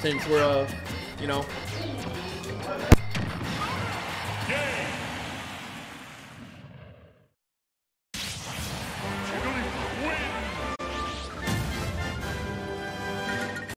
Since we're, uh, you know, game.